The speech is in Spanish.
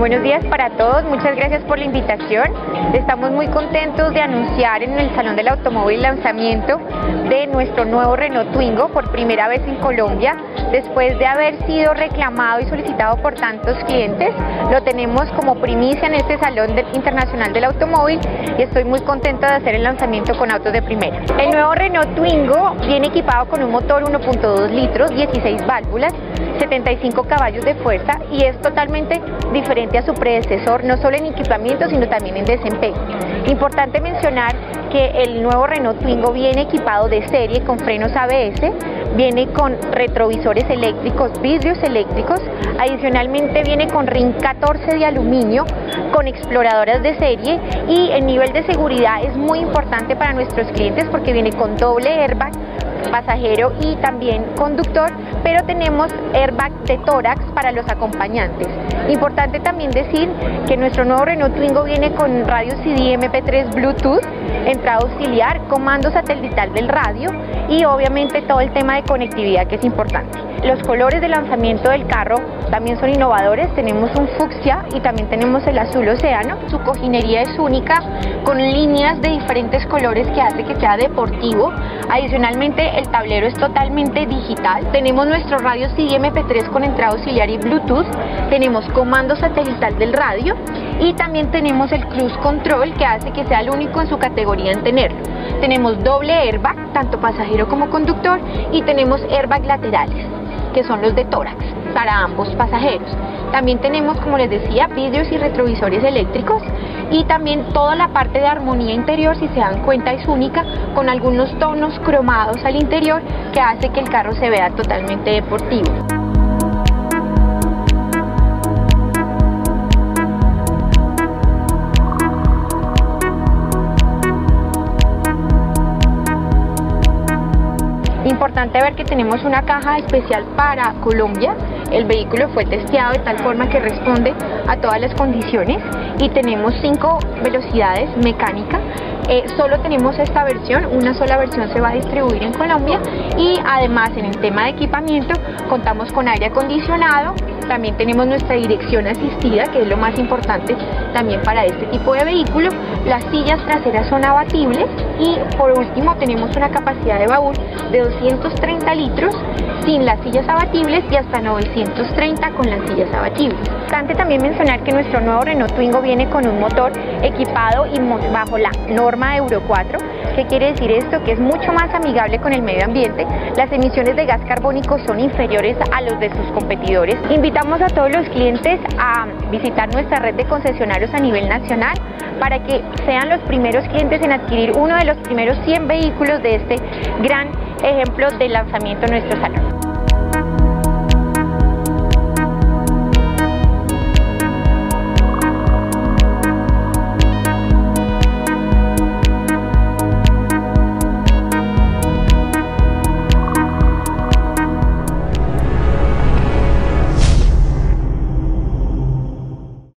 Buenos días para todos, muchas gracias por la invitación. Estamos muy contentos de anunciar en el Salón del Automóvil el lanzamiento de nuestro nuevo Renault Twingo por primera vez en Colombia. Después de haber sido reclamado y solicitado por tantos clientes, lo tenemos como primicia en este Salón Internacional del Automóvil y estoy muy contenta de hacer el lanzamiento con autos de primera. El nuevo Renault Twingo viene equipado con un motor 1.2 litros, 16 válvulas, 75 caballos de fuerza y es totalmente diferente a su predecesor, no solo en equipamiento, sino también en desempeño. Importante mencionar que el nuevo Renault Twingo viene equipado de serie con frenos ABS, viene con retrovisores eléctricos, vidrios eléctricos, adicionalmente viene con ring 14 de aluminio, con exploradoras de serie y el nivel de seguridad es muy importante para nuestros clientes porque viene con doble airbag, pasajero y también conductor, pero tenemos airbag de tórax para los acompañantes. Importante también decir que nuestro nuevo Renault Twingo viene con radio CD MP3 Bluetooth, entrada auxiliar, comando satelital del radio y obviamente todo el tema de conectividad que es importante. Los colores de lanzamiento del carro también son innovadores, tenemos un fucsia y también tenemos el azul océano. Su cojinería es única con líneas de diferentes colores que hace que sea deportivo. Adicionalmente el tablero es totalmente digital. Tenemos nuestro radio CD MP3 con entrada auxiliar y Bluetooth. Tenemos comando satelital del radio y también tenemos el cruise control que hace que sea el único en su categoría en tenerlo. Tenemos doble airbag, tanto pasajero como conductor, y tenemos airbag laterales que son los de tórax para ambos pasajeros. También tenemos, como les decía, vidrios y retrovisores eléctricos y también toda la parte de armonía interior, si se dan cuenta, es única, con algunos tonos cromados al interior que hace que el carro se vea totalmente deportivo. Importante ver que tenemos una caja especial para Colombia. El vehículo fue testeado de tal forma que responde a todas las condiciones y tenemos cinco velocidades mecánicas. Eh, solo tenemos esta versión, una sola versión se va a distribuir en Colombia y además en el tema de equipamiento contamos con aire acondicionado, también tenemos nuestra dirección asistida, que es lo más importante también para este tipo de vehículo. Las sillas traseras son abatibles y por último tenemos una capacidad de baúl de 230 litros sin las sillas abatibles y hasta 930 con las sillas abatibles. Importante también mencionar que nuestro nuevo Renault Twingo viene con un motor equipado y bajo la norma Euro 4. ¿Qué quiere decir esto? Que es mucho más amigable con el medio ambiente. Las emisiones de gas carbónico son inferiores a los de sus competidores. Invitamos a todos los clientes a visitar nuestra red de concesionarios a nivel nacional para que sean los primeros clientes en adquirir uno de los primeros 100 vehículos de este gran ejemplo de lanzamiento en nuestro salón.